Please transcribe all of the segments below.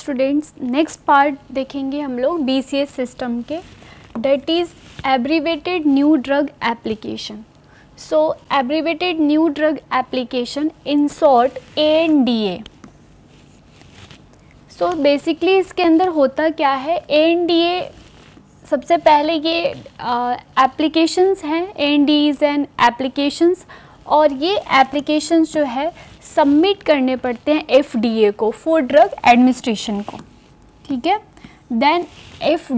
Students next part देखेंगे हम लोग बीसीएस सिस्टम के। That is abbreviated new drug application so abbreviated new drug application in short A N D A so basically इसके अंदर होता क्या है? ए एन डी ए सबसे पहले ये एप्लीकेशंस हैं। N D is N applications और ये एप्लीकेशंस जो है सबमिट करने पड़ते हैं एफडीए को फ़ूड ड्रग एडमिनिस्ट्रेशन को। ठीक है? देन एफ़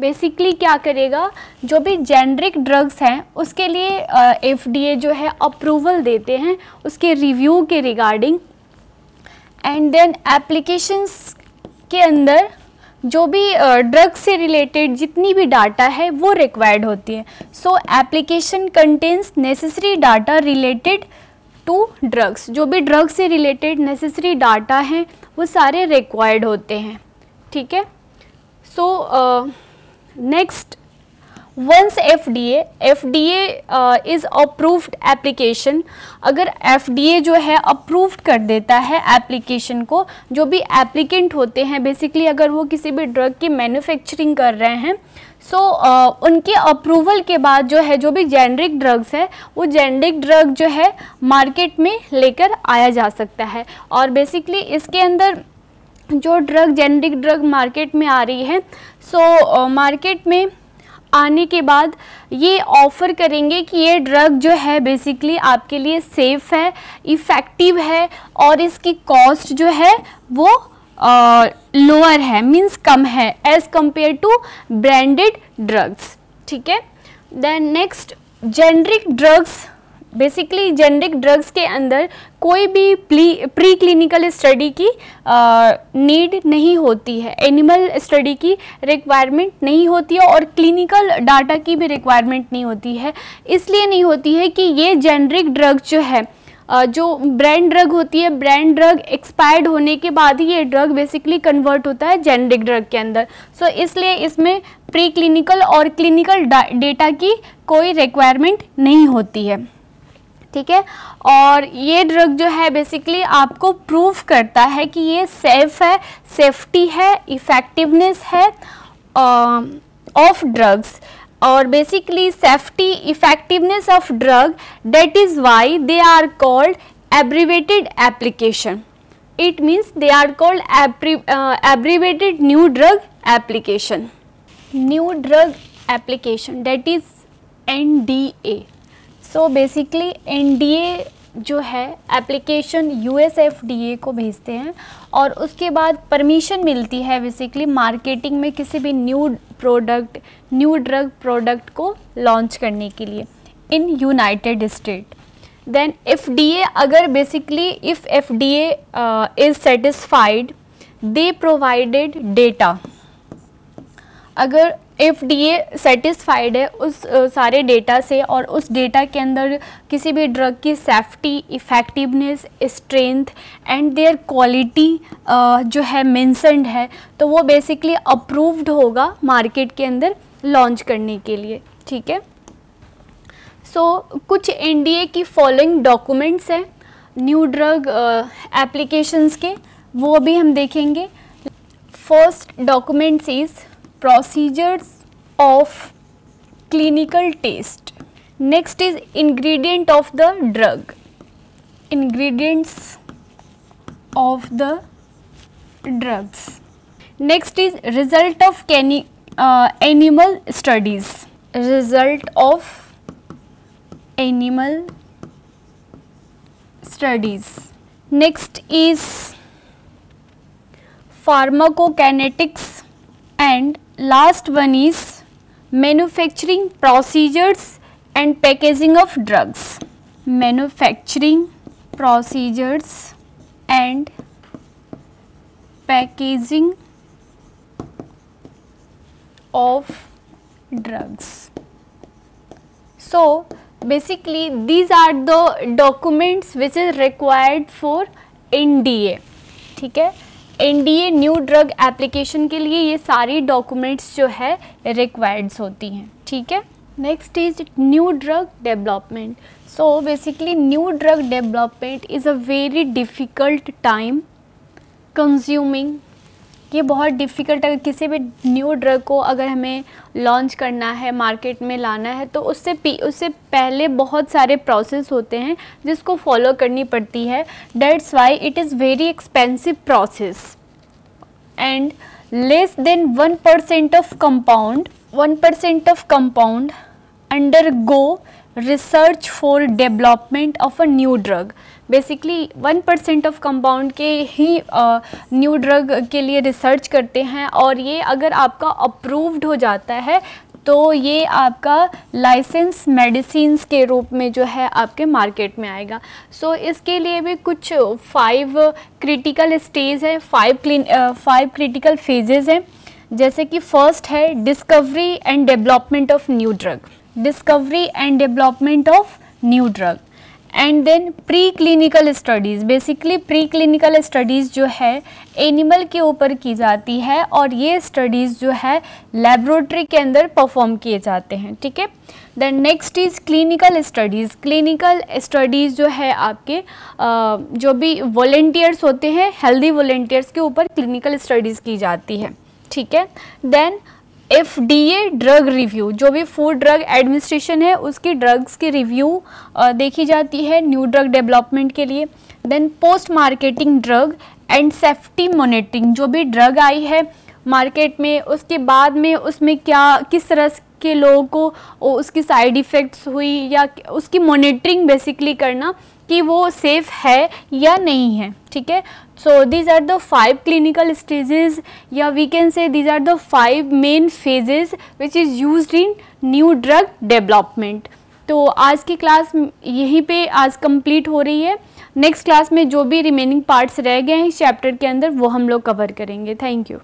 बेसिकली क्या करेगा? जो भी जेनरिक ड्रग्स हैं उसके लिए एफ़ uh, जो है अप्रूवल देते हैं उसके रिव्यू के रिगार्डिंग एंड देन एप्लीकेशंस के अंदर जो भी ड्रग uh, से रिलेटेड जितनी भी डाटा है वो रिक्वायर्ड होती है। So application contains necessary data related to drugs जो भी ड्रग से रिलेटेड नेसेसरी डाटा हैं, वो सारे रिक्वायर्ड होते हैं। ठीक है? So next once F D F D A is approved application अगर एफ़ डी ए जो है अप्रूव्ड कर देता है एप्लीकेशन को जो भी एप्लीकेंट होते हैं बेसिकली अगर वो किसी भी ड्रग की मैन्युफैक्चरिंग कर रहे हैं सो so, uh, उनके अप्रूवल के बाद जो है जो भी जेनरिक ड्रग्स है वो जेनरिक ड्रग जो है मार्केट में लेकर आया जा सकता है। और बेसिकली इसके अंदर जो ड्रग जेनरिक ड्रग मार्केट में आ रही है सो so, मार्केट uh, में आने के बाद ये ऑफ़र करेंगे कि ये ड्रग जो है बेसिकली आपके लिए सेफ़ है इफ़ेक्टिव है और इसकी कॉस्ट जो है वो लोअर है मींस कम है as compare to branded drugs ठीक है? Then next generic drugs basically generic drugs के अंदर कोई भी प्री क्लिनिकल स्टडी की नीड नहीं होती है। एनिमल स्टडी की रिक्वायरमेंट नहीं होती है और क्लिनिकल डाटा की भी रिक्वायरमेंट नहीं होती है। इसलिए नहीं होती है कि ये जेनरिक ड्रग जो है जो ब्रांड ड्रग होती है ब्रांड ड्रग एक्सपायर्ड होने के बाद ही ये ड्रग बेसिकली कन्वर्ट होता है जेनरिक ड्रग के अंदर। सो so, इसलिए इसमें प्री क्लिनिकल और क्लिनिकल डेटा की कोई रिक्वायरमेंट नहीं होती है। ठीक है? और ये ड्रग जो है बेसिकली आपको प्रूव करता है कि ये सेफ़ है सेफ्टी है इफ़ेक्टिवनेस है ऑफ़ ड्रग्स और basically safety effectiveness of drug that is why they are called abbreviated application it means they are called abbreviated new drug application new drug application that is N D A so basically N D A जो है application U S F D A को भेजते हैं और उसके बाद permission मिलती है बेसिकली मार्केटिंग में किसी भी new product new drug product को लॉन्च करने के लिए in United State then F D A अगर basically if F D A is satisfied the provided data अगर एफ़ डी ए सेटिस्फाइड है उस सारे डेटा से और उस डेटा के अंदर किसी भी ड्रग की safety effectiveness strength and their quality जो है मेंशनड है तो वो बेसिकली अप्रूव्ड होगा मार्केट के अंदर लॉन्च करने के लिए ठीक है? सो so, कुछ एनडीए की फॉलोइंग डॉक्यूमेंट्स हैं न्यू ड्रग एप्लीकेशंस के वो भी हम देखेंगे। First documents is procedures of clinical test. Next is ingredient of the drug. Ingredients of the drugs. Next is result of cani uh, animal studies. Result of animal studies. Next is pharmacokinetics and last one is manufacturing procedures and packaging of drugs manufacturing procedures and packaging of drugs so basically these are the documents which is required for NDA ठीक है NDA new drug application के लिए ये सारी documents जो है रिक्वायर्ड्स होती हैं, ठीक है? Next is new drug development so basically new drug development is a very difficult time consuming ये बहुत डिफ़िकल्ट अगर किसी भी न्यू ड्रग को अगर हमें लॉन्च करना है मार्केट में लाना है तो उससे पी, उससे पहले बहुत सारे प्रोसेस होते हैं जिसको फॉलो करनी पड़ती है। That's why it is very expensive process and less than one percent of compound one percent of compound undergo research for development of a new drug basically one percent of compound के ही new drug के लिए research करते हैं और ये अगर आपका अप्रूव्ड हो जाता है तो ये आपका लाइसेंस मेडिसिन के रूप में जो है आपके मार्केट में आएगा। सो so, इसके लिए भी कुछ फाइव क्रिटिकल स्टेज है five clean five critical phases हैं। जैसे कि फ़र्स्ट है discovery and development of new drug. Discovery and development of new drug. And then preclinical studies basically preclinical studies जो है एनिमल के ऊपर की जाती है और ये स्टडीज़ जो है लेबोरेटरी के अंदर परफॉर्म किए जाते हैं, ठीक है? Then next is clinical studies clinical studies जो है आपके जो भी वॉल्टियर्स होते हैं हेल्दी वॉल्टियर्स के ऊपर क्लिनिकल स्टडीज़ की जाती है, ठीक है? Then F D A drug review, जो भी फ़ूड ड्रग एडमिनिस्ट्रेशन है, उसकी ड्रग्स की रिव्यू देखी जाती है न्यू ड्रग डेवलपमेंट के लिए। Then post marketing drug and safety monitoring जो भी ड्रग आई है मार्केट में, उसके बाद में उसमें क्या, किस तरह के लोगों को उसकी साइड इफ़ेक्ट्स हुई या उसकी मोनिटरिंग बेसिकली करना कि वो सेफ़ है या नहीं है, ठीक है? So these are the five clinical stages या we can say these are the five main phases which is use in new drug development तो आज की क्लास यहीं पे आज कंप्लीट हो रही है। नेक्स्ट क्लास में जो भी रिमेनिंग पार्ट्स रह गए हैं इस चैप्टर के अंदर वो हम लोग कवर करेंगे। Thank you